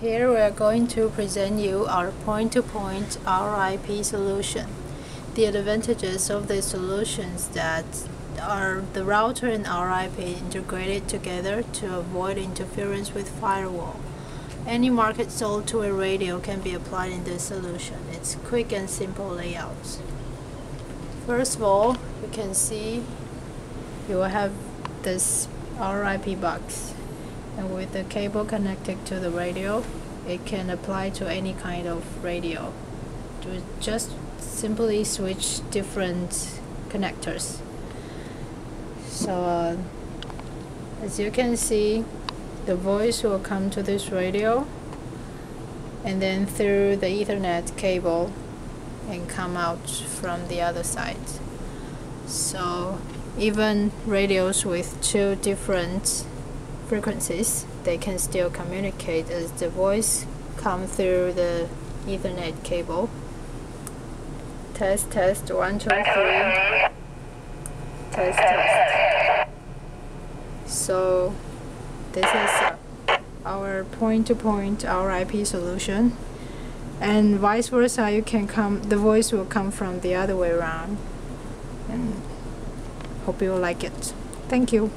Here we are going to present you our point-to-point RoIP solution. The advantages of the solutions that are the router and RoIP integrated together to avoid interference with firewall. Any market sold to a radio can be applied in this solution. It's quick and simple layout. First of all, you can see you will have this RoIP box and with the cable connected to the radio it can apply to any kind of radio. To just simply switch different connectors. So uh, as you can see the voice will come to this radio and then through the ethernet cable and come out from the other side. So even radios with two different frequencies, they can still communicate as the voice come through the Ethernet cable. Test, test, one, two, three. Test, test. So this is our point-to-point -point RoIP solution. And vice versa, you can come, the voice will come from the other way around. And hope you will like it. Thank you.